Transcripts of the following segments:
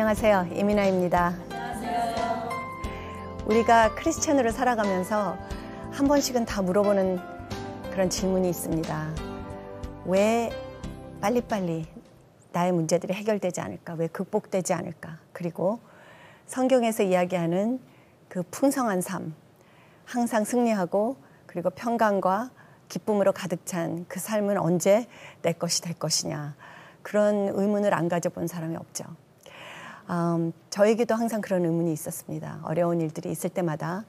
안녕하세요. 이민아입니다. 우리가 크리스천으로 살아가면서 한 번씩은 다 물어보는 그런 질문이 있습니다. 왜 빨리빨리 나의 문제들이 해결되지 않을까? 왜 극복되지 않을까? 그리고 성경에서 이야기하는 그 풍성한 삶, 항상 승리하고 그리고 평강과 기쁨으로 가득 찬 그 삶은 언제 내 것이 될 것이냐. 그런 의문을 안 가져본 사람이 없죠. 음, 저에게도 항상 그런 의문이 있었습니다. 어려운 일들이 있을 때마다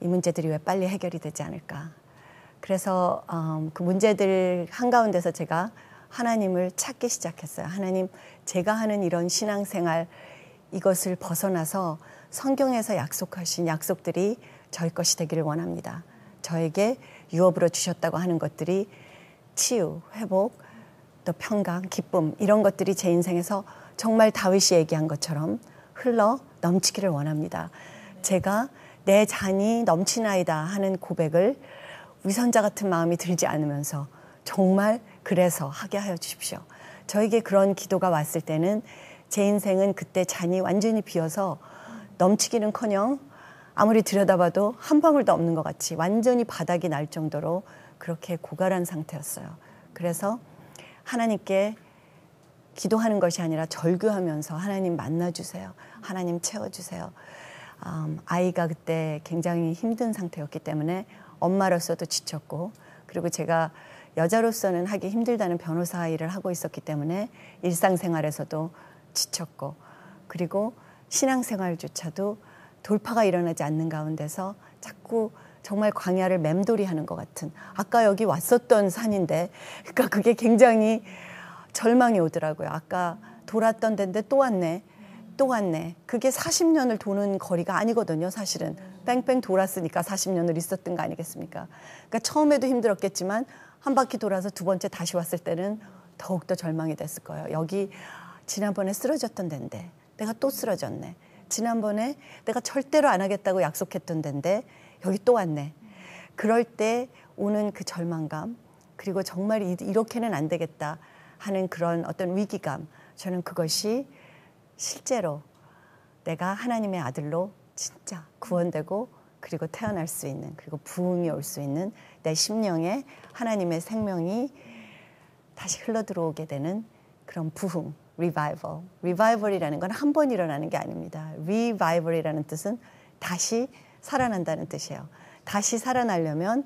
이 문제들이 왜 빨리 해결이 되지 않을까. 그래서 음, 그 문제들 한가운데서 제가 하나님을 찾기 시작했어요. 하나님, 제가 하는 이런 신앙생활 이것을 벗어나서 성경에서 약속하신 약속들이 저희 것이 되기를 원합니다. 저에게 유업으로 주셨다고 하는 것들이 치유, 회복, 또 평강, 기쁨 이런 것들이 제 인생에서 정말 다윗이 얘기한 것처럼 흘러 넘치기를 원합니다. 제가 내 잔이 넘치나이다 하는 고백을 위선자 같은 마음이 들지 않으면서 정말 그래서 하게 하여 주십시오. 저에게 그런 기도가 왔을 때는 제 인생은 그때 잔이 완전히 비어서 넘치기는 커녕 아무리 들여다봐도 한 방울도 없는 것 같이 완전히 바닥이 날 정도로 그렇게 고갈한 상태였어요. 그래서 하나님께 기도하는 것이 아니라 절규하면서 하나님 만나주세요. 하나님 채워주세요. 음, 아이가 그때 굉장히 힘든 상태였기 때문에 엄마로서도 지쳤고 그리고 제가 여자로서는 하기 힘들다는 변호사 일을 하고 있었기 때문에 일상생활에서도 지쳤고 그리고 신앙생활조차도 돌파가 일어나지 않는 가운데서 자꾸 정말 광야를 맴돌이 하는 것 같은 아까 여기 왔었던 산인데 그러니까 그게 굉장히 절망이 오더라고요. 아까 돌았던 데인데 또 왔네. 또 왔네. 그게 40년을 도는 거리가 아니거든요, 사실은. 뺑뺑 돌았으니까 40년을 있었던 거 아니겠습니까? 그러니까 처음에도 힘들었겠지만 한 바퀴 돌아서 두 번째 다시 왔을 때는 더욱더 절망이 됐을 거예요. 여기 지난번에 쓰러졌던 데인데 내가 또 쓰러졌네. 지난번에 내가 절대로 안 하겠다고 약속했던 데인데 여기 또 왔네. 그럴 때 오는 그 절망감 그리고 정말 이렇게는 안 되겠다. 하는 그런 어떤 위기감, 저는 그것이 실제로 내가 하나님의 아들로 진짜 구원되고 그리고 태어날 수 있는 그리고 부흥이 올 수 있는 내 심령에 하나님의 생명이 다시 흘러 들어오게 되는 그런 부흥, revival. revival이라는 건 한 번 일어나는 게 아닙니다. revival이라는 뜻은 다시 살아난다는 뜻이에요. 다시 살아나려면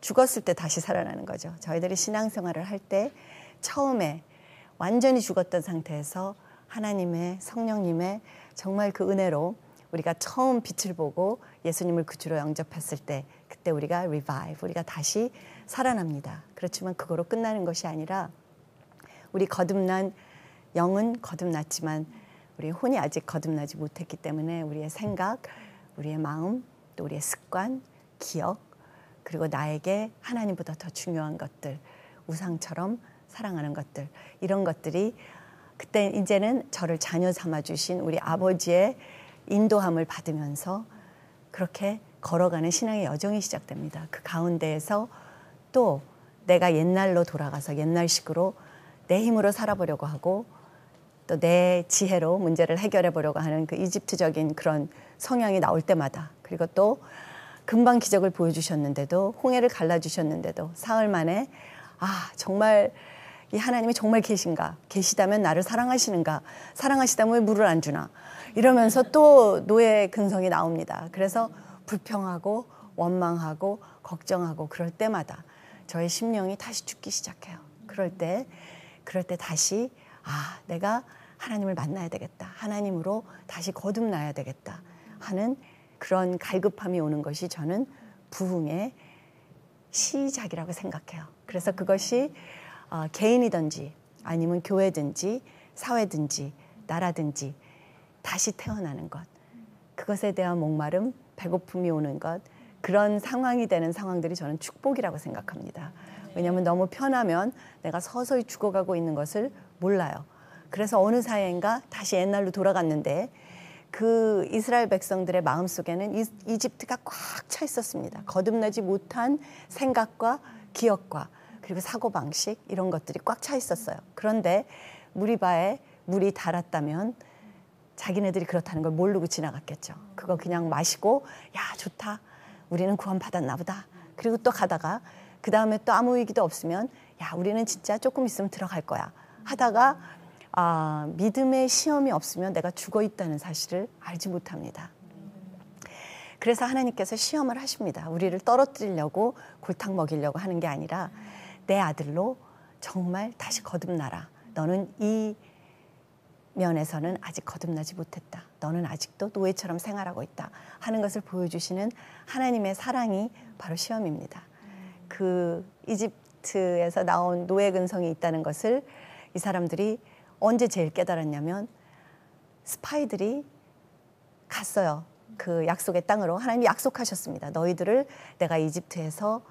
죽었을 때 다시 살아나는 거죠. 저희들이 신앙생활을 할 때 처음에 완전히 죽었던 상태에서 하나님의 성령님의 정말 그 은혜로 우리가 처음 빛을 보고 예수님을 그주로 영접했을 때 그때 우리가 revive 우리가 다시 살아납니다. 그렇지만 그거로 끝나는 것이 아니라 우리 거듭난 영은 거듭났지만 우리 혼이 아직 거듭나지 못했기 때문에 우리의 생각, 우리의 마음, 또 우리의 습관, 기억 그리고 나에게 하나님보다 더 중요한 것들 우상처럼 사랑하는 것들 이런 것들이 그때 이제는 저를 자녀 삼아 주신 우리 아버지의 인도함을 받으면서 그렇게 걸어가는 신앙의 여정이 시작됩니다. 그 가운데에서 또 내가 옛날로 돌아가서 옛날식으로 내 힘으로 살아보려고 하고 또 내 지혜로 문제를 해결해 보려고 하는 그 이집트적인 그런 성향이 나올 때마다 그리고 또 금방 기적을 보여주셨는데도 홍해를 갈라주셨는데도 사흘 만에 아 정말 이 하나님이 정말 계신가? 계시다면 나를 사랑하시는가? 사랑하시다면 왜 물을 안 주나? 이러면서 또 노예 근성이 나옵니다. 그래서 불평하고 원망하고 걱정하고 그럴 때마다 저의 심령이 다시 죽기 시작해요. 그럴 때, 그럴 때 다시 아, 내가 하나님을 만나야 되겠다. 하나님으로 다시 거듭나야 되겠다. 하는 그런 갈급함이 오는 것이 저는 부흥의 시작이라고 생각해요. 그래서 그것이 어, 개인이든지 아니면 교회든지 사회든지 나라든지 다시 태어나는 것 그것에 대한 목마름 배고픔이 오는 것 그런 상황이 되는 상황들이 저는 축복이라고 생각합니다. 왜냐하면 너무 편하면 내가 서서히 죽어가고 있는 것을 몰라요. 그래서 어느 사이인가 다시 옛날로 돌아갔는데 그 이스라엘 백성들의 마음 속에는 이, 이집트가 꽉 차 있었습니다. 거듭나지 못한 생각과 기억과 그리고 사고 방식 이런 것들이 꽉 차 있었어요. 그런데 무리바에 물이 닳았다면 자기네들이 그렇다는 걸 모르고 지나갔겠죠. 그거 그냥 마시고 야 좋다. 우리는 구원 받았나 보다. 그리고 또 가다가 그 다음에 또 아무 위기도 없으면 야 우리는 진짜 조금 있으면 들어갈 거야. 하다가 아, 믿음의 시험이 없으면 내가 죽어 있다는 사실을 알지 못합니다. 그래서 하나님께서 시험을 하십니다. 우리를 떨어뜨리려고 골탕 먹이려고 하는 게 아니라 내 아들로 정말 다시 거듭나라. 너는 이 면에서는 아직 거듭나지 못했다. 너는 아직도 노예처럼 생활하고 있다. 하는 것을 보여주시는 하나님의 사랑이 바로 시험입니다. 그 이집트에서 나온 노예 근성이 있다는 것을 이 사람들이 언제 제일 깨달았냐면 스파이들이 갔어요. 그 약속의 땅으로 하나님이 약속하셨습니다. 너희들을 내가 이집트에서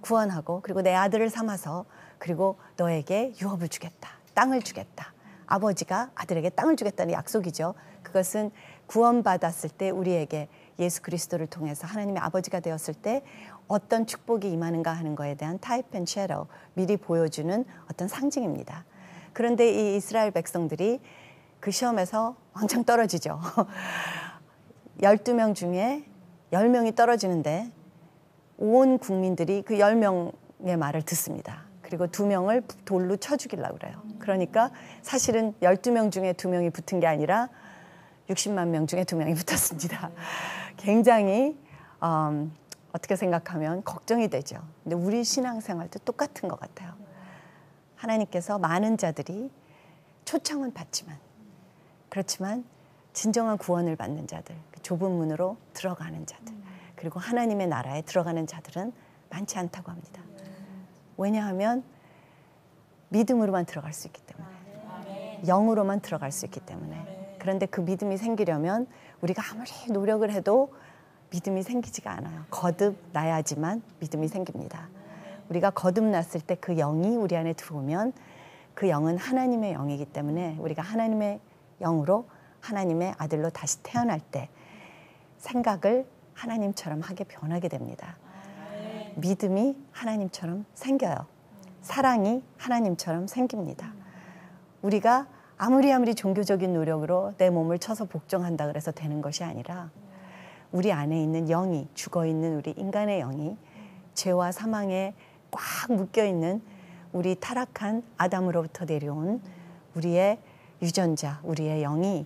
구원하고 그리고 내 아들을 삼아서 그리고 너에게 유업을 주겠다. 땅을 주겠다. 아버지가 아들에게 땅을 주겠다는 약속이죠. 그것은 구원받았을 때 우리에게 예수 그리스도를 통해서 하나님의 아버지가 되었을 때 어떤 축복이 임하는가 하는 것에 대한 type and shadow 미리 보여주는 어떤 상징입니다. 그런데 이 이스라엘 백성들이 그 시험에서 왕창 떨어지죠. 12명 중에 10명이 떨어지는데 온 국민들이 그 10명의 말을 듣습니다. 그리고 두 명을 돌로 쳐 죽이려고 그래요. 그러니까 사실은 12명 중에 두 명이 붙은 게 아니라 60만 명 중에 두 명이 붙었습니다. 굉장히 음, 어떻게 생각하면 걱정이 되죠. 근데 우리 신앙생활도 똑같은 것 같아요. 하나님께서 많은 자들이 초청은 받지만 그렇지만 진정한 구원을 받는 자들, 그 좁은 문으로 들어가는 자들, 그리고 하나님의 나라에 들어가는 자들은 많지 않다고 합니다. 왜냐하면 믿음으로만 들어갈 수 있기 때문에, 영으로만 들어갈 수 있기 때문에. 그런데 그 믿음이 생기려면 우리가 아무리 노력을 해도 믿음이 생기지가 않아요. 거듭나야지만 믿음이 생깁니다. 우리가 거듭났을 때 그 영이 우리 안에 들어오면 그 영은 하나님의 영이기 때문에 우리가 하나님의 영으로 하나님의 아들로 다시 태어날 때 생각을 하나님처럼 하게 변하게 됩니다. 믿음이 하나님처럼 생겨요. 사랑이 하나님처럼 생깁니다. 우리가 아무리 아무리 종교적인 노력으로 내 몸을 쳐서 복종한다 그래서 되는 것이 아니라 우리 안에 있는 영이 죽어 있는 우리 인간의 영이 죄와 사망에 꽉 묶여 있는 우리 타락한 아담으로부터 내려온 우리의 유전자, 우리의 영이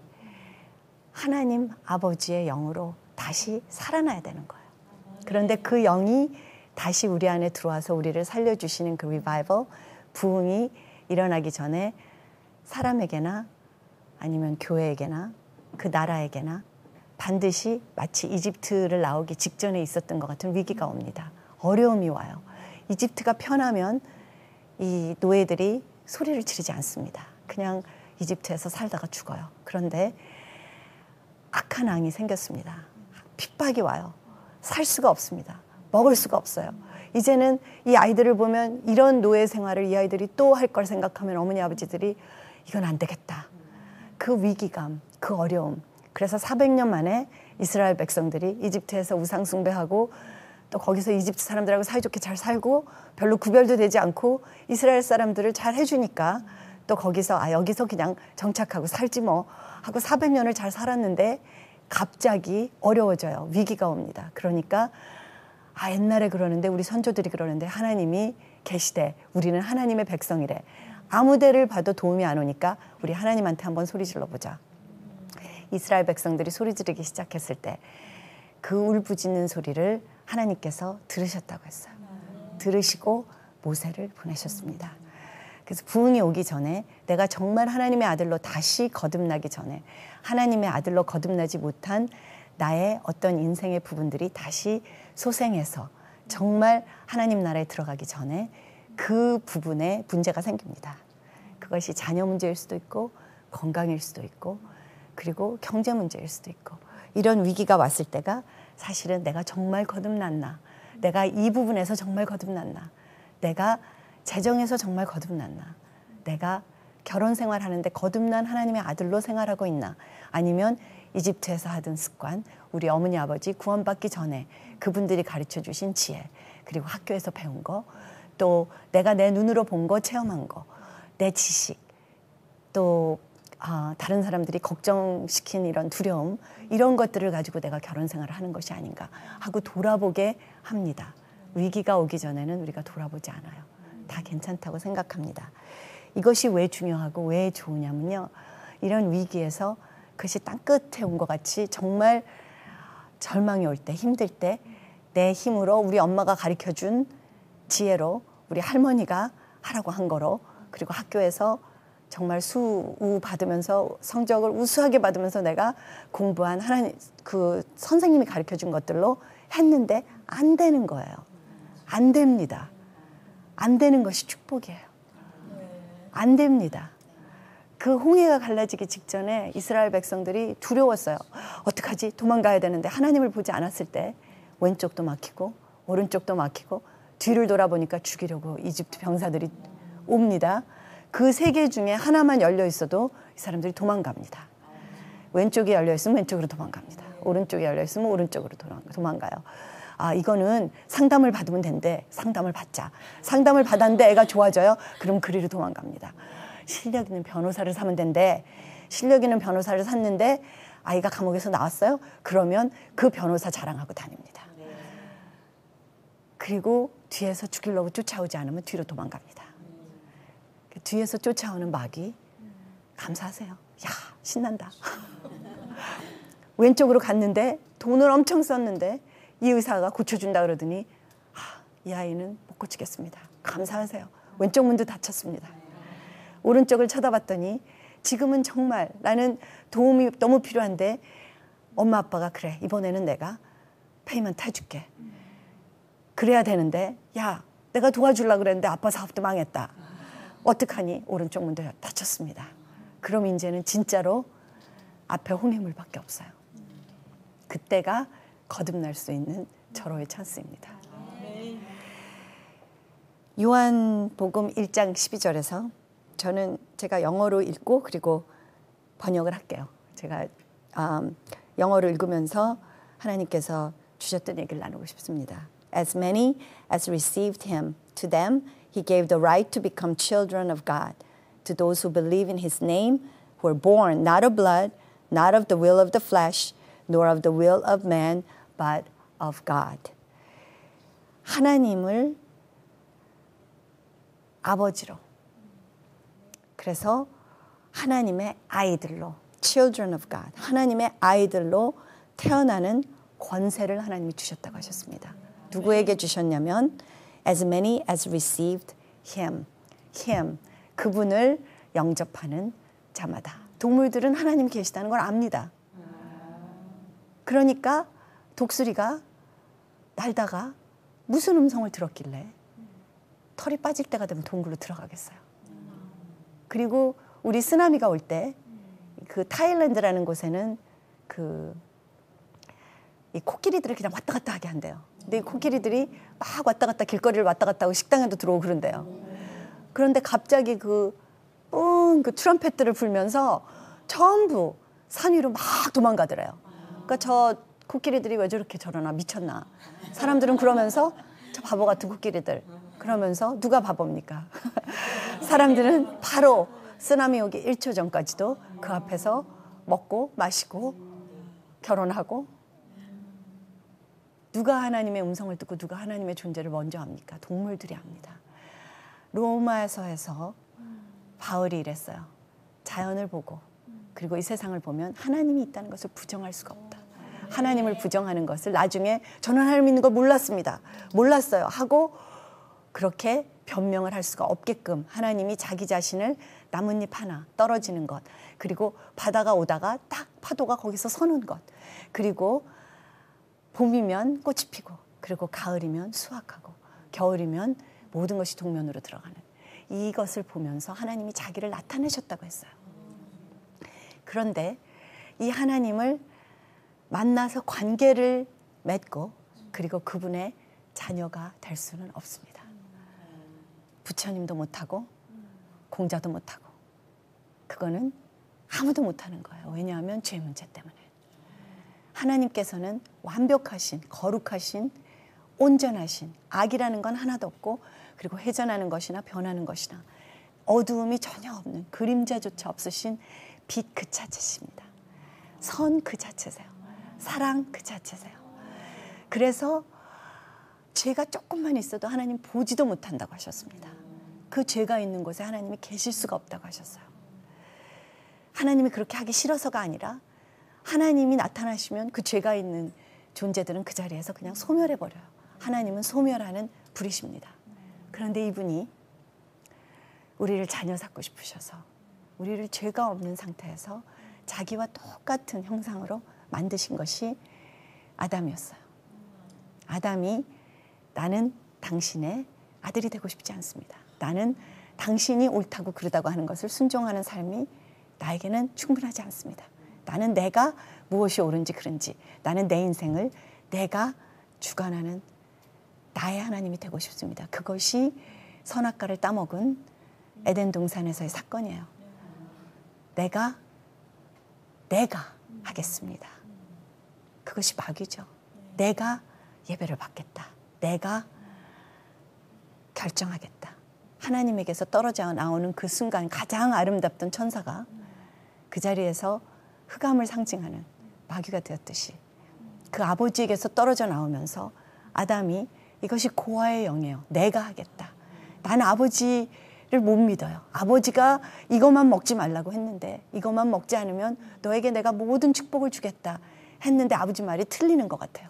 하나님 아버지의 영으로 다시 살아나야 되는 거예요. 그런데 그 영이 다시 우리 안에 들어와서 우리를 살려주시는 그 리바이벌, 부흥이 일어나기 전에 사람에게나 아니면 교회에게나 그 나라에게나 반드시 마치 이집트를 나오기 직전에 있었던 것 같은 위기가 옵니다. 어려움이 와요. 이집트가 편하면 이 노예들이 소리를 지르지 않습니다. 그냥 이집트에서 살다가 죽어요. 그런데 악한 왕이 생겼습니다. 핍박이 와요. 살 수가 없습니다. 먹을 수가 없어요. 이제는 이 아이들을 보면 이런 노예 생활을 이 아이들이 또 할 걸 생각하면 어머니 아버지들이 이건 안 되겠다. 그 위기감, 그 어려움. 그래서 400년 만에 이스라엘 백성들이 이집트에서 우상 숭배하고 또 거기서 이집트 사람들하고 사이좋게 잘 살고 별로 구별도 되지 않고 이스라엘 사람들을 잘 해주니까 또 거기서 아 여기서 그냥 정착하고 살지 뭐 하고 400년을 잘 살았는데 갑자기 어려워져요. 위기가 옵니다. 그러니까 아 옛날에 그러는데 우리 선조들이 그러는데 하나님이 계시대. 우리는 하나님의 백성이래. 아무 데를 봐도 도움이 안 오니까 우리 하나님한테 한번 소리 질러 보자. 이스라엘 백성들이 소리 지르기 시작했을 때 그 울부짖는 소리를 하나님께서 들으셨다고 했어요. 들으시고 모세를 보내셨습니다. 그래서 부흥이 오기 전에 내가 정말 하나님의 아들로 다시 거듭나기 전에 하나님의 아들로 거듭나지 못한 나의 어떤 인생의 부분들이 다시 소생해서 정말 하나님 나라에 들어가기 전에 그 부분에 문제가 생깁니다. 그것이 자녀 문제일 수도 있고 건강일 수도 있고 그리고 경제 문제일 수도 있고 이런 위기가 왔을 때가 사실은 내가 정말 거듭났나 내가 이 부분에서 정말 거듭났나 내가 재정에서 정말 거듭났나 내가 결혼 생활하는데 거듭난 하나님의 아들로 생활하고 있나 아니면 이집트에서 하던 습관 우리 어머니 아버지 구원받기 전에 그분들이 가르쳐 주신 지혜 그리고 학교에서 배운 거 또 내가 내 눈으로 본 거 체험한 거 내 지식 또 아, 다른 사람들이 걱정시킨 이런 두려움 이런 것들을 가지고 내가 결혼 생활을 하는 것이 아닌가 하고 돌아보게 합니다. 위기가 오기 전에는 우리가 돌아보지 않아요. 다 괜찮다고 생각합니다. 이것이 왜 중요하고 왜 좋으냐면요. 이런 위기에서 그것이 땅끝에 온 것 같이 정말 절망이 올 때, 힘들 때 내 힘으로 우리 엄마가 가르쳐 준 지혜로 우리 할머니가 하라고 한 거로 그리고 학교에서 정말 수우 받으면서 성적을 우수하게 받으면서 내가 공부한 하나님 그 선생님이 가르쳐 준 것들로 했는데 안 되는 거예요. 안 됩니다. 안 되는 것이 축복이에요. 안 됩니다. 그 홍해가 갈라지기 직전에 이스라엘 백성들이 두려웠어요. 어떡하지? 도망가야 되는데 하나님을 보지 않았을 때 왼쪽도 막히고 오른쪽도 막히고 뒤를 돌아보니까 죽이려고 이집트 병사들이 옵니다. 그 세 개 중에 하나만 열려 있어도 이 사람들이 도망갑니다. 왼쪽이 열려 있으면 왼쪽으로 도망갑니다. 오른쪽이 열려 있으면 오른쪽으로 도망가요. 아, 이거는 상담을 받으면 된대. 상담을 받자. 상담을 받았는데 애가 좋아져요? 그럼 그리로 도망갑니다. 실력 있는 변호사를 사면 된대. 실력 있는 변호사를 샀는데 아이가 감옥에서 나왔어요? 그러면 그 변호사 자랑하고 다닙니다. 그리고 뒤에서 죽이려고 쫓아오지 않으면 뒤로 도망갑니다. 뒤에서 쫓아오는 마귀 감사하세요. 야 신난다. 왼쪽으로 갔는데 돈을 엄청 썼는데 이 의사가 고쳐준다 그러더니 아, 이 아이는 못 고치겠습니다. 감사하세요. 왼쪽 문도 닫혔습니다. 오른쪽을 쳐다봤더니 지금은 정말 나는 도움이 너무 필요한데 엄마 아빠가 그래 이번에는 내가 payment 해줄게. 그래야 되는데 야 내가 도와주려 그랬는데 아빠 사업도 망했다. 어떡하니 오른쪽 문도 닫혔습니다. 그럼 이제는 진짜로 앞에 홍해물밖에 없어요. 그때가 거듭날 수 있는 절호의 찬스입니다. 요한복음 1장 12절에서 저는 제가 영어로 읽고 그리고 번역을 할게요. 제가 음, 영어로 읽으면서 하나님께서 주셨던 얘기를 나누고 싶습니다. As many as received him, to them he gave the right to become children of God. To those who believe in his name, who were born not of blood, not of the will of the flesh, nor of the will of man, but of God. 하나님을 아버지로 그래서 하나님의 아이들로 children of God 하나님의 아이들로 태어나는 권세를 하나님이 주셨다고 하셨습니다. 누구에게 주셨냐면 as many as received him him 그분을 영접하는 자마다 동물들은 하나님 계시다는 걸 압니다. 그러니까 독수리가 날다가 무슨 음성을 들었길래 털이 빠질 때가 되면 동굴로 들어가겠어요. 그리고 우리 쓰나미가 올 때 그 타일랜드라는 곳에는 그 이 코끼리들을 그냥 왔다 갔다 하게 한대요. 근데 이 코끼리들이 막 왔다 갔다 길거리를 왔다 갔다 하고 식당에도 들어오고 그런대요. 그런데 갑자기 그 뿡 그 트럼펫들을 불면서 전부 산 위로 막 도망가더래요. 그러니까 저 코끼리들이 왜 저렇게 저러나 미쳤나. 사람들은 그러면서 저 바보 같은 코끼리들 그러면서 누가 바보입니까? 사람들은 바로 쓰나미 오기 1초 전까지도 그 앞에서 먹고 마시고 결혼하고 누가 하나님의 음성을 듣고 누가 하나님의 존재를 먼저 합니까? 동물들이 합니다. 로마서에서 바울이 이랬어요. 자연을 보고 그리고 이 세상을 보면 하나님이 있다는 것을 부정할 수가 없다. 하나님을 부정하는 것을 나중에 저는 하나님 있는 걸 몰랐습니다. 몰랐어요. 하고 그렇게 변명을 할 수가 없게끔 하나님이 자기 자신을 나뭇잎 하나 떨어지는 것 그리고 바다가 오다가 딱 파도가 거기서 서는 것 그리고 봄이면 꽃이 피고 그리고 가을이면 수확하고 겨울이면 모든 것이 동면으로 들어가는 이것을 보면서 하나님이 자기를 나타내셨다고 했어요. 그런데 이 하나님을 만나서 관계를 맺고 그리고 그분의 자녀가 될 수는 없습니다. 부처님도 못하고 공자도 못하고 그거는 아무도 못하는 거예요. 왜냐하면 죄 문제 때문에. 하나님께서는 완벽하신, 거룩하신, 온전하신, 악이라는 건 하나도 없고 그리고 회전하는 것이나 변하는 것이나 어두움이 전혀 없는 그림자조차 없으신 빛 그 자체십니다. 선 그 자체세요. 사랑 그 자체세요. 그래서 죄가 조금만 있어도 하나님 보지도 못한다고 하셨습니다. 그 죄가 있는 곳에 하나님이 계실 수가 없다고 하셨어요. 하나님이 그렇게 하기 싫어서가 아니라 하나님이 나타나시면 그 죄가 있는 존재들은 그 자리에서 그냥 소멸해 버려요. 하나님은 소멸하는 불이십니다. 그런데 이분이 우리를 자녀 삼고 싶으셔서 우리를 죄가 없는 상태에서 자기와 똑같은 형상으로 만드신 것이 아담이었어요. 아담이 나는 당신의 아들이 되고 싶지 않습니다. 나는 당신이 옳다고 그러다고 하는 것을 순종하는 삶이 나에게는 충분하지 않습니다. 나는 내가 무엇이 옳은지 그른지 나는 내 인생을 내가 주관하는 나의 하나님이 되고 싶습니다. 그것이 선악과를 따먹은 에덴 동산에서의 사건이에요. 내가 내가 하겠습니다. 그것이 마귀죠. 내가 예배를 받겠다. 내가 결정하겠다. 하나님에게서 떨어져 나오는 그 순간 가장 아름답던 천사가 그 자리에서 흑암을 상징하는 마귀가 되었듯이 그 아버지에게서 떨어져 나오면서 아담이 이것이 고아의 영이에요. 내가 하겠다. 나는 아버지를 못 믿어요. 아버지가 이것만 먹지 말라고 했는데 이것만 먹지 않으면 너에게 내가 모든 축복을 주겠다 했는데 아버지 말이 틀리는 것 같아요.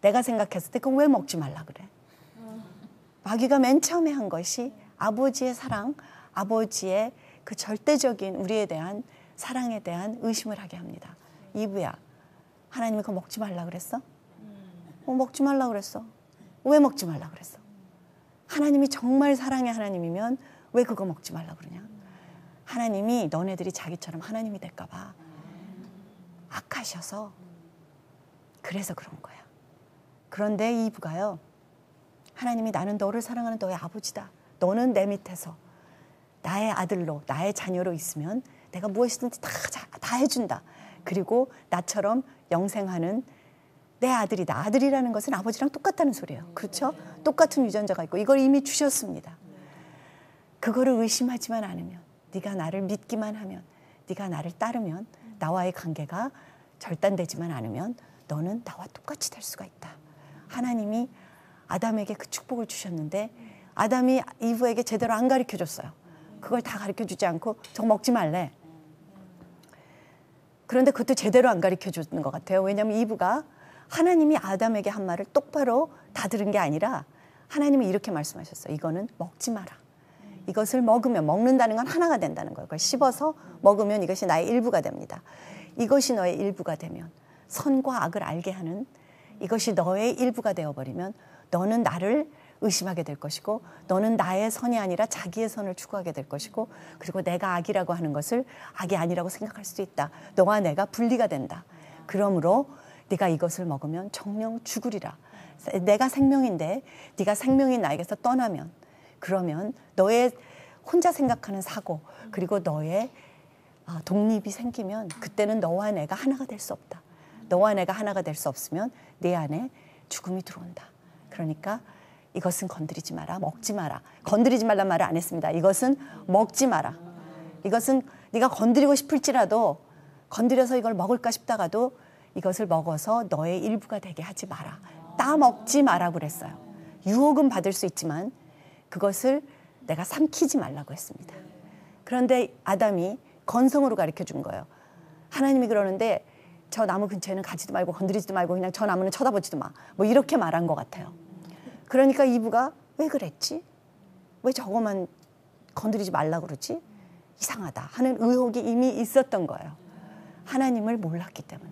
내가 생각했을 때 그건 왜 먹지 말라 그래? 마귀가 맨 처음에 한 것이 아버지의 사랑, 아버지의 그 절대적인 우리에 대한 사랑에 대한 의심을 하게 합니다. 이브야, 하나님이 그거 먹지 말라 그랬어? 어, 먹지 말라 그랬어. 왜 먹지 말라 그랬어? 하나님이 정말 사랑의 하나님이면 왜 그거 먹지 말라 그러냐? 하나님이 너네들이 자기처럼 하나님이 될까봐 악하셔서 그래서 그런 거야. 그런데 이브가요. 하나님이 나는 너를 사랑하는 너의 아버지다. 너는 내 밑에서 나의 아들로 나의 자녀로 있으면 내가 무엇이든지 다, 다 해준다. 그리고 나처럼 영생하는 내 아들이다. 아들이라는 것은 아버지랑 똑같다는 소리예요. 그렇죠? 똑같은 유전자가 있고 이걸 이미 주셨습니다. 그거를 의심하지만 않으면 네가 나를 믿기만 하면 네가 나를 따르면 나와의 관계가 절단되지만 않으면 너는 나와 똑같이 될 수가 있다. 하나님이 아담에게 그 축복을 주셨는데 아담이 이브에게 제대로 안 가르쳐 줬어요. 그걸 다 가르쳐 주지 않고 저 먹지 말래. 그런데 그것도 제대로 안 가르쳐 주는 것 같아요. 왜냐하면 이브가 하나님이 아담에게 한 말을 똑바로 다 들은 게 아니라 하나님이 이렇게 말씀하셨어요. 이거는 먹지 마라. 이것을 먹으면 먹는다는 건 하나가 된다는 거예요. 그걸 씹어서 먹으면 이것이 나의 일부가 됩니다. 이것이 너의 일부가 되면 선과 악을 알게 하는 이것이 너의 일부가 되어버리면 너는 나를 의심하게 될 것이고 너는 나의 선이 아니라 자기의 선을 추구하게 될 것이고 그리고 내가 악이라고 하는 것을 악이 아니라고 생각할 수 있다. 너와 내가 분리가 된다. 그러므로 네가 이것을 먹으면 정령 죽으리라. 내가 생명인데 네가 생명인 나에게서 떠나면 그러면 너의 혼자 생각하는 사고 그리고 너의 아, 독립이 생기면 그때는 너와 내가 하나가 될 수 없다. 너와 내가 하나가 될 수 없으면 내 안에 죽음이 들어온다. 그러니까 이것은 건드리지 마라, 먹지 마라. 건드리지 말란 말을 안 했습니다. 이것은 먹지 마라. 이것은 네가 건드리고 싶을지라도 건드려서 이걸 먹을까 싶다가도 이것을 먹어서 너의 일부가 되게 하지 마라. 따 먹지 마라 그랬어요. 유혹은 받을 수 있지만 그것을 내가 삼키지 말라고 했습니다. 그런데 아담이 건성으로 가르쳐 준 거예요. 하나님이 그러는데 저 나무 근처에는 가지도 말고 건드리지도 말고 그냥 저 나무는 쳐다보지도 마. 뭐 이렇게 말한 것 같아요. 그러니까 이브가 왜 그랬지? 왜 저거만 건드리지 말라 그러지? 이상하다 하는 의혹이 이미 있었던 거예요. 하나님을 몰랐기 때문에.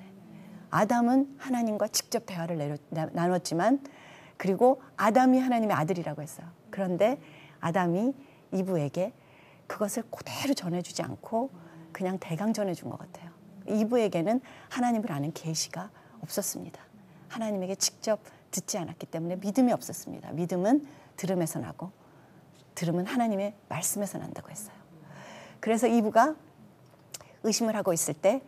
아담은 하나님과 직접 대화를 나눴지만 그리고 아담이 하나님의 아들이라고 했어요. 그런데 아담이 이브에게 그것을 그대로 전해주지 않고 그냥 대강 전해준 것 같아요. 이브에게는 하나님을 아는 계시가 없었습니다. 하나님에게 직접 듣지 않았기 때문에 믿음이 없었습니다. 믿음은 들음에서 나고 들음은 하나님의 말씀에서 난다고 했어요. 그래서 이브가 의심을 하고 있을 때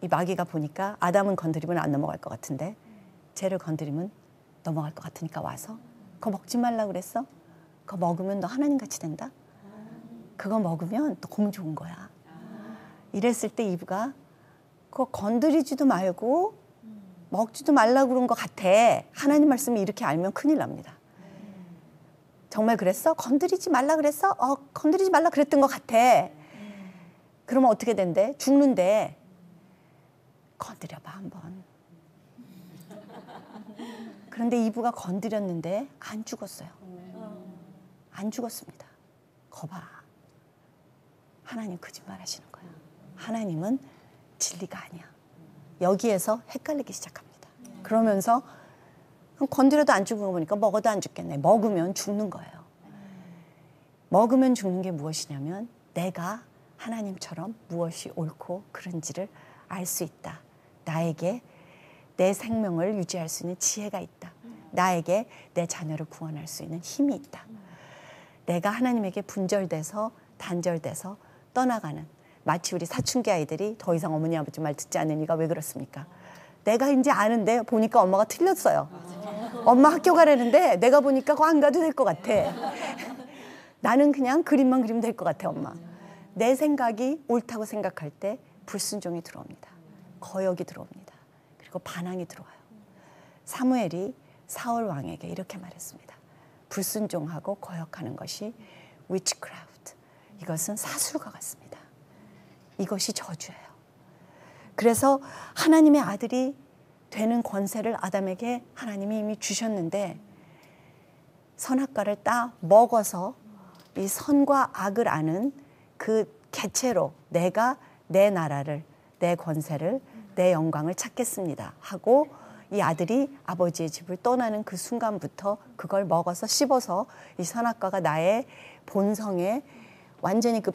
이 마귀가 보니까 아담은 건드리면 안 넘어갈 것 같은데 쟤를 건드리면 넘어갈 것 같으니까 와서 그거 먹지 말라 그랬어? 그거 먹으면 너 하나님 같이 된다? 그거 먹으면 너공 좋은 거야. 이랬을 때 이브가 그거 건드리지도 말고 먹지도 말라 그런 것 같아. 하나님 말씀이 이렇게 알면 큰일 납니다. 정말 그랬어? 건드리지 말라 그랬어? 어, 건드리지 말라 그랬던 것 같아. 그러면 어떻게 된대? 죽는데. 건드려봐, 한번. 그런데 이브가 건드렸는데 안 죽었어요. 안 죽었습니다. 거봐. 하나님 거짓말 하시는 거야. 하나님은 진리가 아니야. 여기에서 헷갈리기 시작합니다. 그러면서 건드려도 안 죽은 거 보니까 먹어도 안 죽겠네. 먹으면 죽는 거예요. 먹으면 죽는 게 무엇이냐면 내가 하나님처럼 무엇이 옳고 그른지를 알 수 있다. 나에게 내 생명을 유지할 수 있는 지혜가 있다. 나에게 내 자녀를 구원할 수 있는 힘이 있다. 내가 하나님에게 분절돼서 단절돼서 떠나가는 마치 우리 사춘기 아이들이 더 이상 어머니 아버지 말 듣지 않으니까 왜 그렇습니까? 내가 이제 아는데 보니까 엄마가 틀렸어요. 엄마 학교 가라는데 내가 보니까 안 가도 될 것 같아. 나는 그냥 그림만 그리면 될 것 같아, 엄마. 내 생각이 옳다고 생각할 때 불순종이 들어옵니다. 거역이 들어옵니다. 그리고 반항이 들어와요. 사무엘이 사울 왕에게 이렇게 말했습니다. 불순종하고 거역하는 것이 witchcraft. 이것은 사술과 같습니다. 이것이 저주예요. 그래서 하나님의 아들이 되는 권세를 아담에게 하나님이 이미 주셨는데 선악과를 따 먹어서 이 선과 악을 아는 그 개체로 내가 내 나라를 내 권세를 내 영광을 찾겠습니다 하고 이 아들이 아버지의 집을 떠나는 그 순간부터 그걸 먹어서 씹어서 이 선악과가 나의 본성에 완전히 그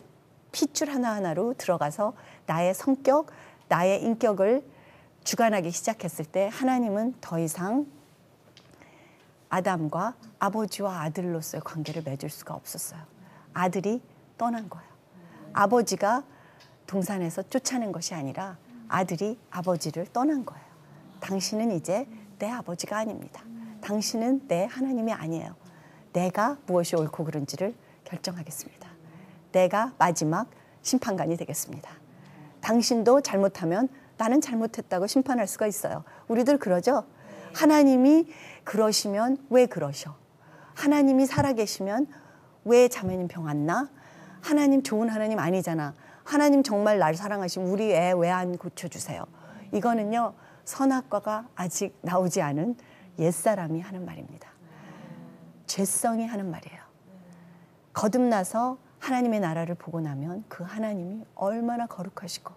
핏줄 하나하나로 들어가서 나의 성격, 나의 인격을 주관하기 시작했을 때 하나님은 더 이상 아담과 아버지와 아들로서의 관계를 맺을 수가 없었어요. 아들이 떠난 거예요. 아버지가 동산에서 쫓아낸 것이 아니라 아들이 아버지를 떠난 거예요. 당신은 이제 내 아버지가 아닙니다. 당신은 내 하나님이 아니에요. 내가 무엇이 옳고 그른지를 결정하겠습니다. 내가 마지막 심판관이 되겠습니다. 당신도 잘못하면 나는 잘못했다고 심판할 수가 있어요. 우리들 그러죠? 하나님이 그러시면 왜 그러셔? 하나님이 살아계시면 왜 자매님 병 안 나? 하나님 좋은 하나님 아니잖아. 하나님 정말 날 사랑하시면 우리 애 왜 안 고쳐주세요? 이거는요, 선악과가 아직 나오지 않은 옛사람이 하는 말입니다. 죄성이 하는 말이에요. 거듭나서 하나님의 나라를 보고 나면 그 하나님이 얼마나 거룩하시고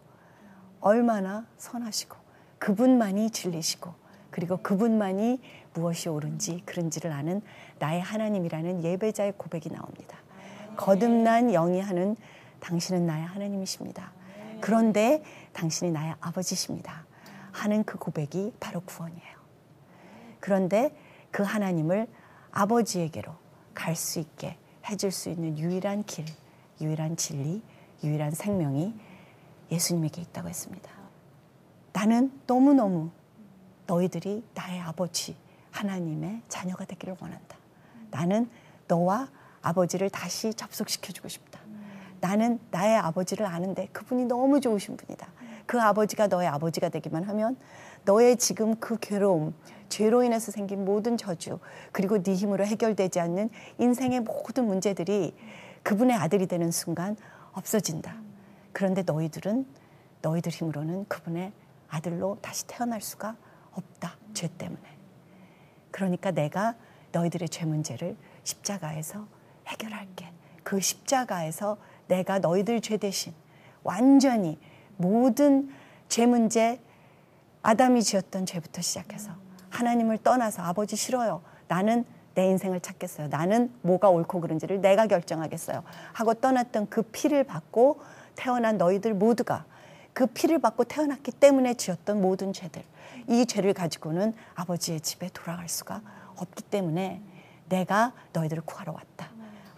얼마나 선하시고 그분만이 진리시고 그리고 그분만이 무엇이 옳은지 그른지를 아는 나의 하나님이라는 예배자의 고백이 나옵니다. 거듭난 영이 하는 당신은 나의 하나님이십니다. 그런데 당신이 나의 아버지십니다. 하는 그 고백이 바로 구원이에요. 그런데 그 하나님을 아버지에게로 갈 수 있게 해줄 수 있는 유일한 길, 유일한 진리, 유일한 생명이 예수님에게 있다고 했습니다. 나는 너무너무 너희들이 나의 아버지 하나님의 자녀가 되기를 원한다. 나는 너와 아버지를 다시 접속시켜주고 싶다. 나는 나의 아버지를 아는데 그분이 너무 좋으신 분이다. 그 아버지가 너의 아버지가 되기만 하면 너의 지금 그 괴로움, 죄로 인해서 생긴 모든 저주, 그리고 네 힘으로 해결되지 않는 인생의 모든 문제들이 그분의 아들이 되는 순간 없어진다. 그런데 너희들은 너희들 힘으로는 그분의 아들로 다시 태어날 수가 없다. 죄 때문에. 그러니까 내가 너희들의 죄 문제를 십자가에서 해결할게. 그 십자가에서 내가 너희들 죄 대신 완전히 모든 죄 문제 아담이 지었던 죄부터 시작해서 하나님을 떠나서 아버지 싫어요. 나는 내 인생을 찾겠어요. 나는 뭐가 옳고 그른지를 내가 결정하겠어요. 하고 떠났던 그 피를 받고 태어난 너희들 모두가 그 피를 받고 태어났기 때문에 지었던 모든 죄들. 이 죄를 가지고는 아버지의 집에 돌아갈 수가 없기 때문에 내가 너희들을 구하러 왔다.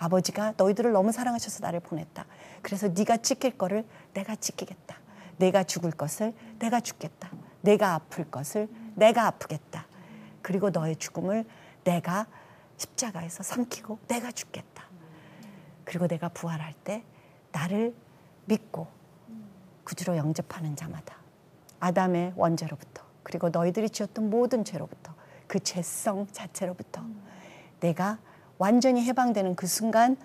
아버지가 너희들을 너무 사랑하셔서 나를 보냈다. 그래서 네가 지킬 거를 내가 지키겠다. 내가 죽을 것을 내가 죽겠다. 내가 아플 것을 내가 아프겠다. 그리고 너의 죽음을 내가 십자가에서 삼키고 내가 죽겠다. 그리고 내가 부활할 때 나를 믿고 구주로 영접하는 자마다 아담의 원죄로부터 그리고 너희들이 지었던 모든 죄로부터 그 죄성 자체로부터 내가 완전히 해방되는 그 순간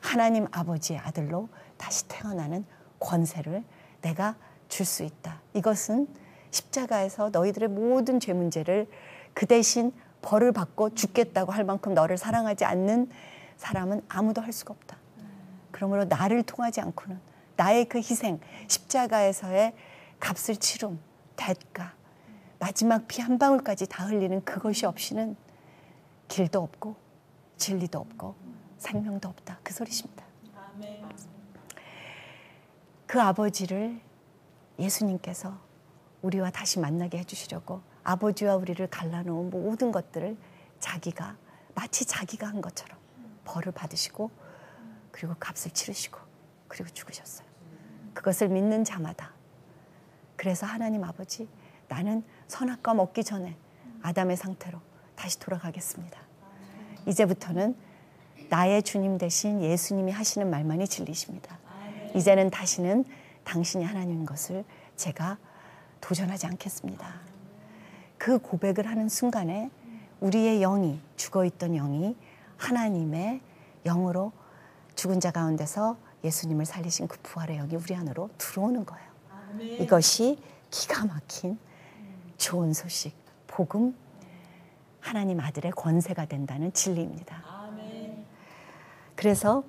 하나님 아버지의 아들로 다시 태어나는 권세를 내가 줄 수 있다. 이것은 십자가에서 너희들의 모든 죄 문제를 그 대신 벌을 받고 죽겠다고 할 만큼 너를 사랑하지 않는 사람은 아무도 할 수가 없다. 그러므로 나를 통하지 않고는 나의 그 희생, 십자가에서의 값을 치름, 대가, 마지막 피 한 방울까지 다 흘리는 그것이 없이는 길도 없고 진리도 없고 생명도 없다. 그 소리십니다. 그 아버지를 예수님께서 우리와 다시 만나게 해주시려고 아버지와 우리를 갈라놓은 모든 것들을 자기가 마치 자기가 한 것처럼 벌을 받으시고 그리고 값을 치르시고 그리고 죽으셨어요. 그것을 믿는 자마다 그래서 하나님 아버지 나는 선악과 먹기 전에 아담의 상태로 다시 돌아가겠습니다. 이제부터는 나의 주님 대신 예수님이 하시는 말만이 진리십니다. 이제는 다시는 당신이 하나님인 것을 제가 도전하지 않겠습니다. 그 고백을 하는 순간에 우리의 영이 죽어 있던 영이 하나님의 영으로 죽은 자 가운데서 예수님을 살리신 그 부활의 영이 우리 안으로 들어오는 거예요. 이것이 기가 막힌 좋은 소식, 복음, 하나님 아들의 권세가 된다는 진리입니다. 그래서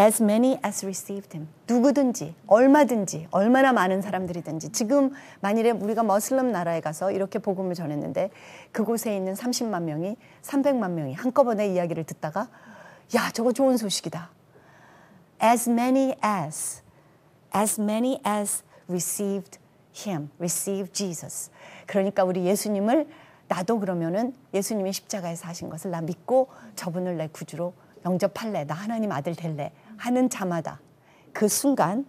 as many as received him 누구든지 얼마든지 얼마나 많은 사람들이든지 지금 만일에 우리가 머슬람 나라에 가서 이렇게 복음을 전했는데 그곳에 있는 30만 명이 300만 명이 한꺼번에 이야기를 듣다가 야 저거 좋은 소식이다. As many as as many as received him received Jesus. 그러니까 우리 예수님을 나도 그러면은 예수님이 십자가에서 하신 것을 나 믿고 저분을 내 구주로 영접할래 나 하나님 아들 될래 하는 자마다 그 순간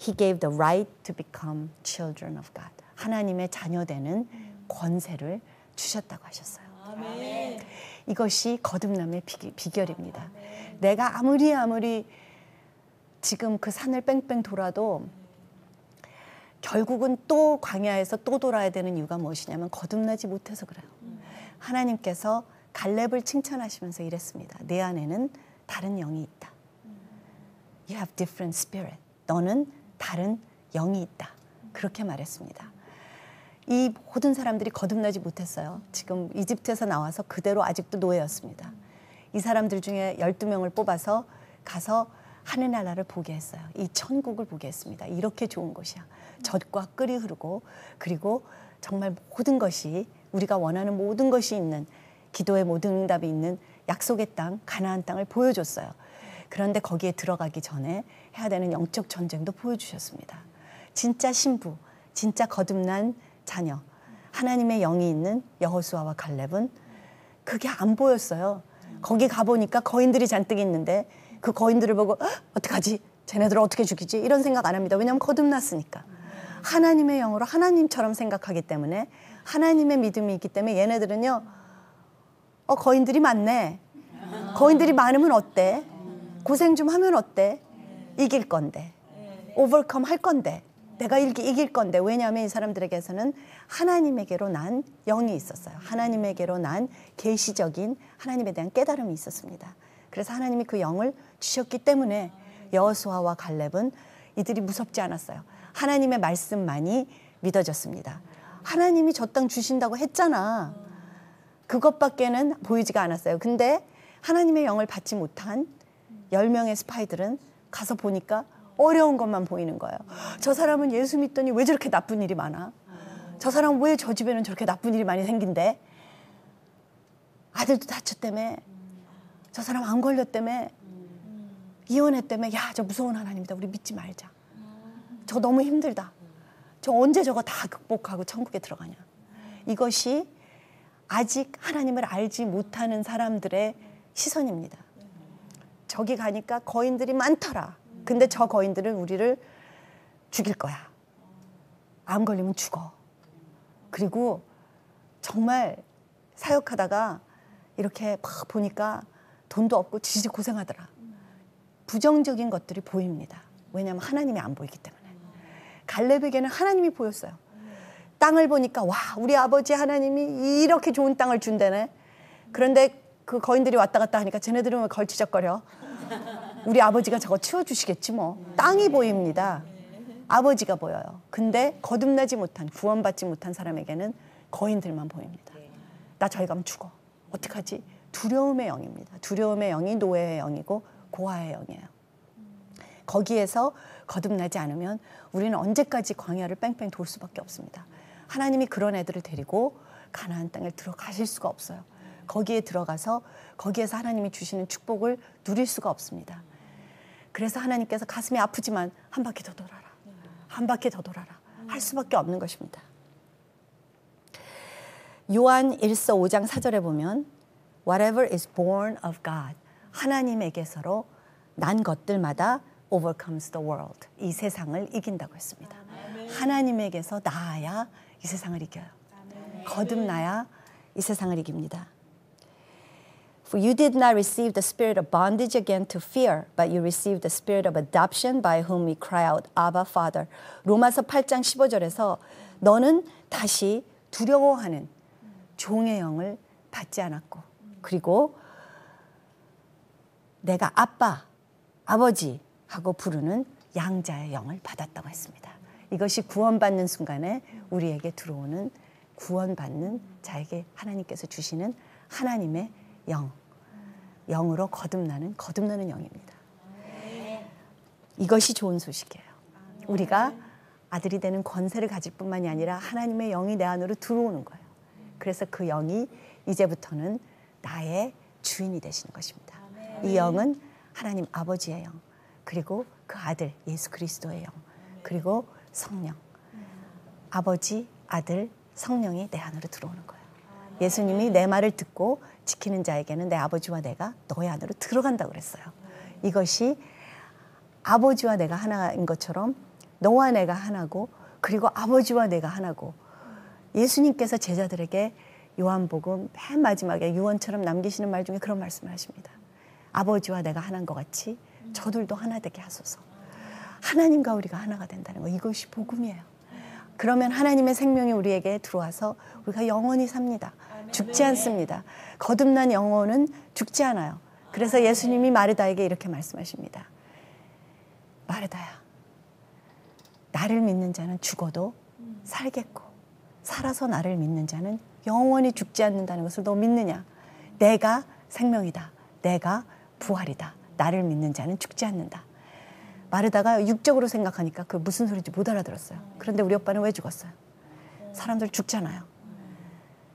He gave the right to become children of God. 하나님의 자녀 되는 권세를 주셨다고 하셨어요. 아멘. 이것이 거듭남의 비결 입니다. 아멘. 내가 아무리 아무리 지금 그 산을 뺑뺑 돌아도 결국은 또 광야에서 또 돌아야 되는 이유가 무엇이냐면 거듭나지 못해서 그래요. 하나님께서 갈렙을 칭찬하시면서 이랬습니다. 내 안에는 다른 영이 있다. You have different spirit. 너는 다른 영이 있다. 그렇게 말했습니다. 이 모든 사람들이 거듭나지 못했어요. 지금 이집트에서 나와서 그대로 아직도 노예였습니다. 이 사람들 중에 12명을 뽑아서 가서 하늘 나라를 보게 했어요. 이 천국을 보게 했습니다. 이렇게 좋은 곳이야. 젖과 끓이 흐르고 그리고 정말 모든 것이 우리가 원하는 모든 것이 있는 기도의 모든 응답이 있는 약속의 땅, 가나안 땅을 보여줬어요. 그런데 거기에 들어가기 전에 해야 되는 영적 전쟁도 보여주셨습니다. 진짜 신부, 진짜 거듭난 자녀, 하나님의 영이 있는 여호수아와 갈렙은 그게 안 보였어요. 거기 가보니까 거인들이 잔뜩 있는데 그 거인들을 보고 어떡하지? 쟤네들을 어떻게 죽이지? 이런 생각 안 합니다. 왜냐하면 거듭났으니까. 하나님의 영으로 하나님처럼 생각하기 때문에 하나님의 믿음이 있기 때문에 얘네들은요, 어, 거인들이 많네. 거인들이 많으면 어때? 고생 좀 하면 어때? 이길 건데. 오버컴 할 건데. 내가 이길 건데. 왜냐하면 이 사람들에게서는 하나님에게로 난 영이 있었어요. 하나님에게로 난 계시적인 하나님에 대한 깨달음이 있었습니다. 그래서 하나님이 그 영을 주셨기 때문에 여호수아와 갈렙은 이들이 무섭지 않았어요. 하나님의 말씀만이 믿어졌습니다. 하나님이 저 땅 주신다고 했잖아. 그것밖에는 보이지가 않았어요. 근데 하나님의 영을 받지 못한 10명의 스파이들은 가서 보니까 어려운 것만 보이는 거예요. 저 사람은 예수 믿더니 왜 저렇게 나쁜 일이 많아? 저 사람은 왜 저 집에는 저렇게 나쁜 일이 많이 생긴대? 아들도 다쳤다며. 저 사람 안 걸렸다며. 이혼했다며. 야, 저 무서운 하나님이다. 우리 믿지 말자. 저 너무 힘들다. 저 언제 저거 다 극복하고 천국에 들어가냐. 이것이 아직 하나님을 알지 못하는 사람들의 시선입니다. 저기 가니까 거인들이 많더라. 근데 저 거인들은 우리를 죽일 거야. 암 걸리면 죽어. 그리고 정말 사역하다가 이렇게 막 보니까 돈도 없고 지지 고생하더라. 부정적인 것들이 보입니다. 왜냐하면 하나님이 안 보이기 때문에. 갈렙에게는 하나님이 보였어요. 땅을 보니까 와 우리 아버지 하나님이 이렇게 좋은 땅을 준다네. 그런데 그 거인들이 왔다 갔다 하니까 쟤네들은 왜 걸치적거려? 우리 아버지가 저거 치워주시겠지 뭐. 땅이 보입니다. 아버지가 보여요. 근데 거듭나지 못한 구원받지 못한 사람에게는 거인들만 보입니다. 나 저희 가면 죽어. 어떡하지? 두려움의 영입니다. 두려움의 영이 노예의 영이고 고아의 영이에요. 거기에서 거듭나지 않으면 우리는 언제까지 광야를 뺑뺑 돌 수밖에 없습니다. 하나님이 그런 애들을 데리고 가나안 땅에 들어가실 수가 없어요. 거기에 들어가서 거기에서 하나님이 주시는 축복을 누릴 수가 없습니다. 그래서 하나님께서 가슴이 아프지만 한 바퀴 더 돌아라. 한 바퀴 더 돌아라. 할 수밖에 없는 것입니다. 요한 1서 5장 4절에 보면 whatever is born of God 하나님에게서로 난 것들마다 overcomes the world 이 세상을 이긴다고 했습니다. 하나님에게서 나아야 이 세상을 이겨요. 거듭나야 이 세상을 이깁니다. For you did not receive the spirit of bondage again to fear, but you received the spirit of adoption by whom we cry out, Abba, Father. 로마서 8장 15절에서 너는 다시 두려워하는 종의 영을 받지 않았고, 그리고 내가 아빠, 아버지 하고 부르는 양자의 영을 받았다고 했습니다. 이것이 구원받는 순간에 우리에게 들어오는 구원받는 자에게 하나님께서 주시는 하나님의 영, 영으로 거듭나는 거듭나는 영입니다. 이것이 좋은 소식이에요. 우리가 아들이 되는 권세를 가질 뿐만이 아니라 하나님의 영이 내 안으로 들어오는 거예요. 그래서 그 영이 이제부터는 나의 주인이 되시는 것입니다. 이 영은 하나님 아버지의 영, 그리고 그 아들 예수 그리스도의 영, 그리고 성령. 아버지, 아들, 성령이 내 안으로 들어오는 거예요. 예수님이 내 말을 듣고 지키는 자에게는 내 아버지와 내가 너의 안으로 들어간다고 그랬어요. 이것이 아버지와 내가 하나인 것처럼 너와 내가 하나고 그리고 아버지와 내가 하나고 예수님께서 제자들에게 요한복음 맨 마지막에 유언처럼 남기시는 말 중에 그런 말씀을 하십니다. 아버지와 내가 하나인 것 같이 저들도 하나 되게 하소서. 하나님과 우리가 하나가 된다는 거 이것이 복음이에요. 그러면 하나님의 생명이 우리에게 들어와서 우리가 영원히 삽니다. 죽지 않습니다. 거듭난 영혼은 죽지 않아요. 그래서 예수님이 마르다에게 이렇게 말씀하십니다. 마르다야, 나를 믿는 자는 죽어도 살겠고, 살아서 나를 믿는 자는 영원히 죽지 않는다는 것을 너 믿느냐? 내가 생명이다. 내가 부활이다. 나를 믿는 자는 죽지 않는다. 마르다가 육적으로 생각하니까 그 무슨 소리인지 못 알아들었어요. 그런데 우리 오빠는 왜 죽었어요? 사람들 죽잖아요.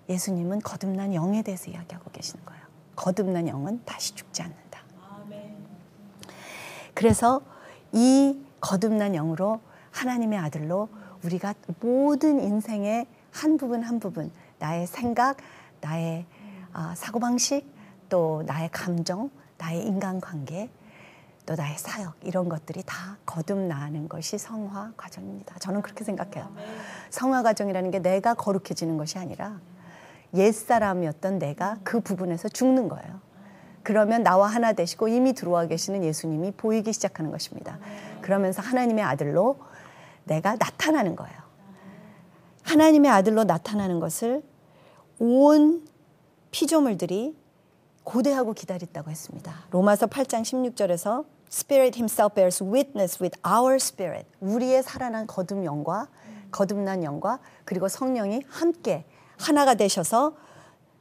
예수님은 거듭난 영에 대해서 이야기하고 계시는 거예요. 거듭난 영은 다시 죽지 않는다. 그래서 이 거듭난 영으로 하나님의 아들로 우리가 모든 인생의 한 부분 한 부분 나의 생각, 나의 아, 사고방식, 또 나의 감정, 나의 인간관계, 또 나의 사역 이런 것들이 다 거듭나는 것이 성화 과정입니다. 저는 그렇게 생각해요. 성화 과정이라는 게 내가 거룩해지는 것이 아니라 옛 사람이었던 내가 그 부분에서 죽는 거예요. 그러면 나와 하나 되시고 이미 들어와 계시는 예수님이 보이기 시작하는 것입니다. 그러면서 하나님의 아들로 내가 나타나는 거예요. 하나님의 아들로 나타나는 것을 온 피조물들이 고대하고 기다렸다고 했습니다. 로마서 8장 16절에서 Spirit himself bears witness with our spirit. 우리의 살아난 거듭 영과 거듭난 영과 그리고 성령이 함께 하나가 되셔서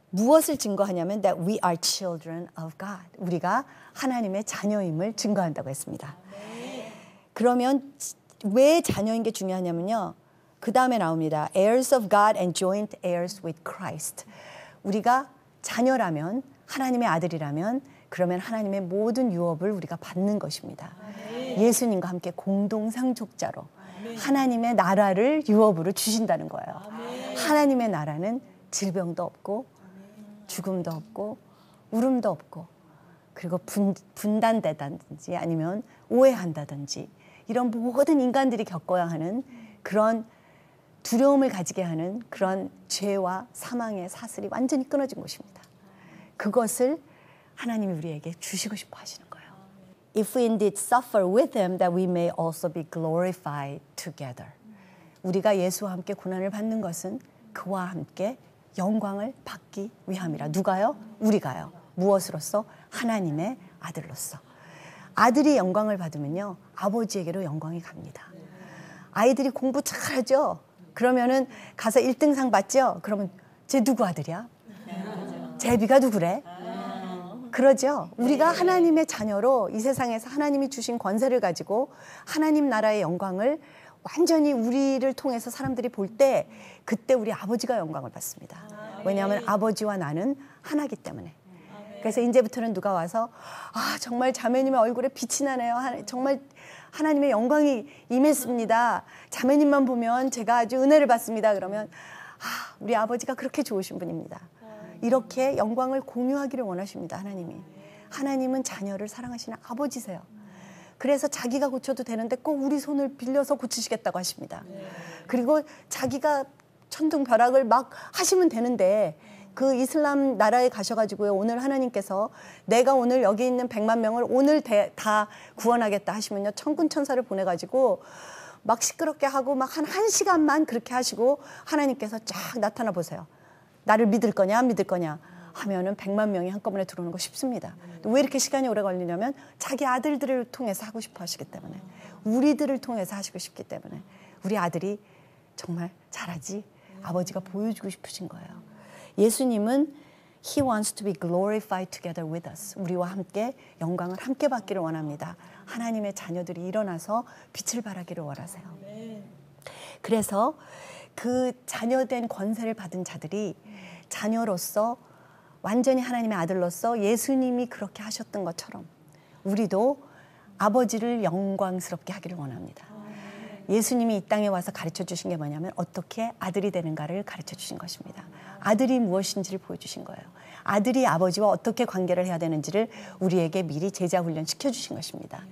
무엇을 증거하냐면 that we are children of God. 우리가 하나님의 자녀임을 증거한다고 했습니다. 그러면 왜 자녀인 게 중요하냐면요. 그 다음에 나옵니다. heirs of God and joint heirs with Christ. 우리가 자녀라면 하나님의 아들이라면 그러면 하나님의 모든 유업을 우리가 받는 것입니다. 예수님과 함께 공동상속자로 하나님의 나라를 유업으로 주신다는 거예요. 하나님의 나라는 질병도 없고 죽음도 없고 울음도 없고 그리고 분, 분단되다든지 아니면 오해한다든지 이런 모든 인간들이 겪어야 하는 그런 두려움을 가지게 하는 그런 죄와 사망의 사슬이 완전히 끊어진 것입니다. 그것을 하나님이 우리에게 주시고 싶어 하시는 거예요. If we indeed suffer with him, that we may also be glorified together. 우리가 예수와 함께 고난을 받는 것은 그와 함께 영광을 받기 위함이라. 누가요? 우리가요. 무엇으로서? 하나님의 아들로서. 아들이 영광을 받으면요. 아버지에게로 영광이 갑니다. 아이들이 공부 잘하죠? 그러면은 가서 1등상 받죠? 그러면 쟤 누구 아들이야? 제비가 누구래? 그러죠. 우리가 하나님의 자녀로 이 세상에서 하나님이 주신 권세를 가지고 하나님 나라의 영광을 완전히 우리를 통해서 사람들이 볼 때 그때 우리 아버지가 영광을 받습니다. 왜냐하면 아버지와 나는 하나기 때문에. 그래서 이제부터는 누가 와서 아 정말 자매님의 얼굴에 빛이 나네요. 정말 하나님의 영광이 임했습니다. 자매님만 보면 제가 아주 은혜를 받습니다. 그러면 아 우리 아버지가 그렇게 좋으신 분입니다. 이렇게 영광을 공유하기를 원하십니다. 하나님이. 하나님은 자녀를 사랑하시는 아버지세요. 그래서 자기가 고쳐도 되는데 꼭 우리 손을 빌려서 고치시겠다고 하십니다. 그리고 자기가 천둥 벼락을 막 하시면 되는데 그 이슬람 나라에 가셔가지고요. 오늘 하나님께서 내가 오늘 여기 있는 백만 명을 오늘 대, 다 구원하겠다 하시면요. 천군 천사를 보내가지고 막 시끄럽게 하고 막한한 시간만 그렇게 하시고 하나님께서 쫙 나타나 보세요. 나를 믿을 거냐 안 믿을 거냐 하면은 백만 명이 한꺼번에 들어오는 거 쉽습니다. 왜 이렇게 시간이 오래 걸리냐면 자기 아들들을 통해서 하고 싶어 하시기 때문에 우리들을 통해서 하시고 싶기 때문에 우리 아들이 정말 잘하지 아버지가 보여주고 싶으신 거예요. 예수님은 He wants to be glorified together with us. 우리와 함께 영광을 함께 받기를 원합니다. 하나님의 자녀들이 일어나서 빛을 발하기를 원하세요. 그래서 그 자녀된 권세를 받은 자들이 자녀로서 완전히 하나님의 아들로서 예수님이 그렇게 하셨던 것처럼 우리도 아버지를 영광스럽게 하기를 원합니다. 예수님이 이 땅에 와서 가르쳐 주신 게 뭐냐면 어떻게 아들이 되는가를 가르쳐 주신 것입니다. 아들이 무엇인지를 보여주신 거예요. 아들이 아버지와 어떻게 관계를 해야 되는지를 우리에게 미리 제자 훈련 시켜 주신 것입니다.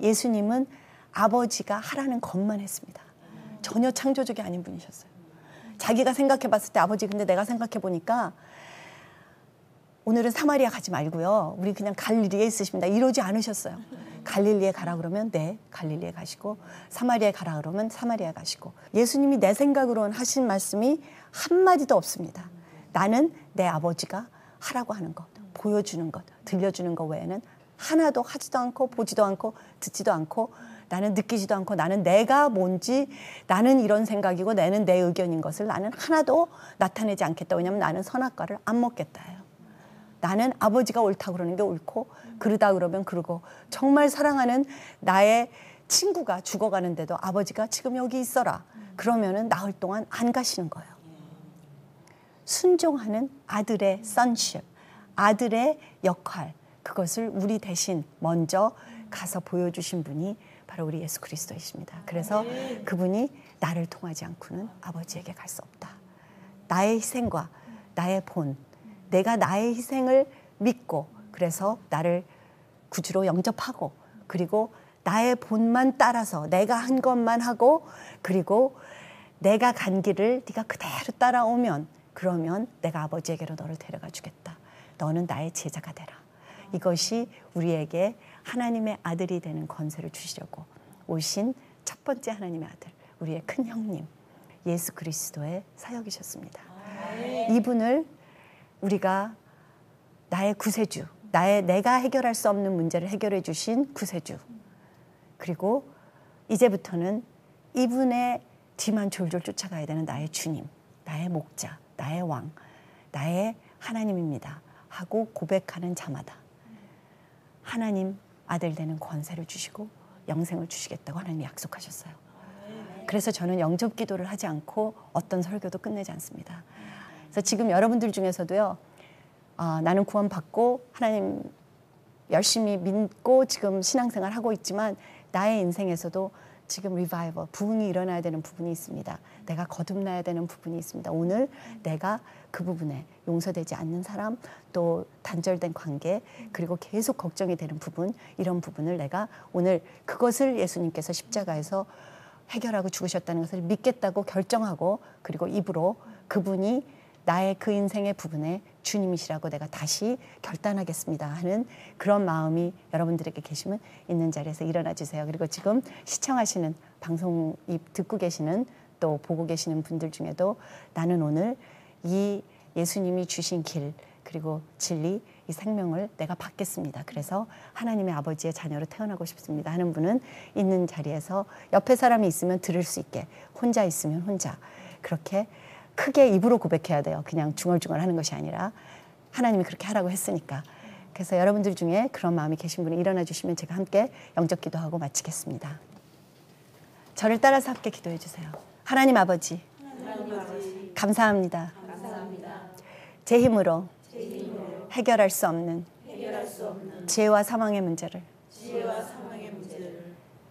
예수님은 아버지가 하라는 것만 했습니다. 전혀 창조적이 아닌 분이셨어요. 자기가 생각해 봤을 때 아버지 근데 내가 생각해 보니까 오늘은 사마리아 가지 말고요. 우리 그냥 갈릴리에 있으십니다. 이러지 않으셨어요. 갈릴리에 가라 그러면 네, 갈릴리에 가시고 사마리아에 가라 그러면 사마리아 가시고 예수님이 내 생각으로는 하신 말씀이 한 마디도 없습니다. 나는 내 아버지가 하라고 하는 것, 보여주는 것, 들려주는 것 외에는 하나도 하지도 않고 보지도 않고 듣지도 않고 나는 느끼지도 않고 나는 내가 뭔지 나는 이런 생각이고 나는 내 의견인 것을 나는 하나도 나타내지 않겠다. 왜냐하면 나는 선악과를 안 먹겠다예요. 나는 아버지가 옳다 그러는 게 옳고 그러다 그러면 그러고 정말 사랑하는 나의 친구가 죽어가는데도 아버지가 지금 여기 있어라. 그러면은 나흘 동안 안 가시는 거예요. 순종하는 아들의 선십, 아들의 역할, 그것을 우리 대신 먼저 가서 보여주신 분이 바로 우리 예수 그리스도이십니다. 그래서 그분이 나를 통하지 않고는 아버지에게 갈 수 없다. 나의 희생과 나의 본, 내가 나의 희생을 믿고 그래서 나를 구주로 영접하고 그리고 나의 본만 따라서 내가 한 것만 하고 그리고 내가 간 길을 네가 그대로 따라오면 그러면 내가 아버지에게로 너를 데려가 주겠다. 너는 나의 제자가 되라. 이것이 우리에게 하나님의 아들이 되는 권세를 주시려고 오신 첫 번째 하나님의 아들, 우리의 큰 형님, 예수 그리스도의 사역이셨습니다. 이분을 우리가 나의 구세주, 나의 내가 해결할 수 없는 문제를 해결해 주신 구세주. 그리고 이제부터는 이분의 뒤만 졸졸 쫓아가야 되는 나의 주님, 나의 목자, 나의 왕, 나의 하나님입니다. 하고 고백하는 자마다 하나님 아들 되는 권세를 주시고 영생을 주시겠다고 하나님이 약속하셨어요. 그래서 저는 영접 기도를 하지 않고 어떤 설교도 끝내지 않습니다. 그래서 지금 여러분들 중에서도요, 아, 나는 구원받고 하나님 열심히 믿고 지금 신앙생활 하고 있지만 나의 인생에서도 지금 리바이벌, 부흥이 일어나야 되는 부분이 있습니다. 내가 거듭나야 되는 부분이 있습니다. 오늘 내가 그 부분에 용서되지 않는 사람, 또 단절된 관계, 그리고 계속 걱정이 되는 부분, 이런 부분을 내가 오늘 그것을 예수님께서 십자가에서 해결하고 죽으셨다는 것을 믿겠다고 결정하고 그리고 입으로 그분이 나의 그 인생의 부분에 주님이시라고 내가 다시 결단하겠습니다 하는 그런 마음이 여러분들에게 계시면 있는 자리에서 일어나 주세요. 그리고 지금 시청하시는 방송 듣고 계시는 또 보고 계시는 분들 중에도 나는 오늘 이 예수님이 주신 길 그리고 진리 이 생명을 내가 받겠습니다. 그래서 하나님의 아버지의 자녀로 태어나고 싶습니다 하는 분은 있는 자리에서 옆에 사람이 있으면 들을 수 있게 혼자 있으면 혼자 그렇게 크게 입으로 고백해야 돼요. 그냥 중얼중얼 하는 것이 아니라 하나님이 그렇게 하라고 했으니까. 그래서 여러분들 중에 그런 마음이 계신 분이 일어나 주시면 제가 함께 영적 기도하고 마치겠습니다. 저를 따라서 함께 기도해 주세요. 하나님 아버지, 감사합니다. 제 힘으로 해결할 수 없는 죄와 사망의 문제를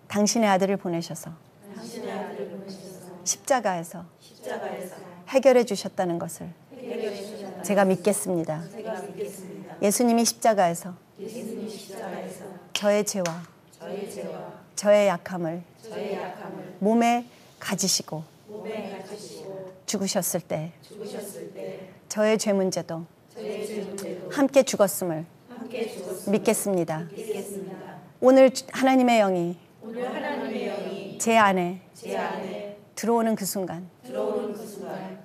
당신의 아들을 보내셔서 십자가에서 해결해 주셨다는 것을 제가 믿겠습니다. 예수님이 십자가에서 저의 죄와 저의 약함을 몸에 가지시고 죽으셨을 때 저의 죄 문제도 함께 죽었음을 믿겠습니다. 오늘 하나님의 영이 제 안에 들어오는 그 순간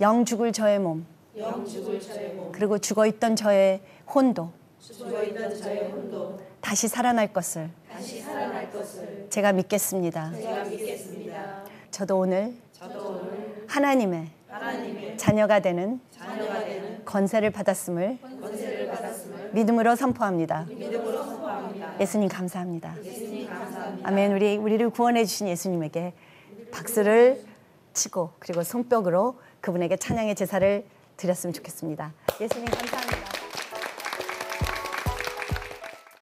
영 죽을 저의 몸 그리고 죽어 있던 저의 혼도 다시 살아날 것을 제가 믿겠습니다. 저도 오늘 하나님의 자녀가 되는 건세를 받았음을 믿음으로 선포합니다. 예수님 감사합니다. 아멘. 우리 우리를 구원해 주신 예수님에게 박수를 치고 그리고 손뼉으로 그분에게 찬양의 제사를 드렸으면 좋겠습니다. 예수님 감사합니다.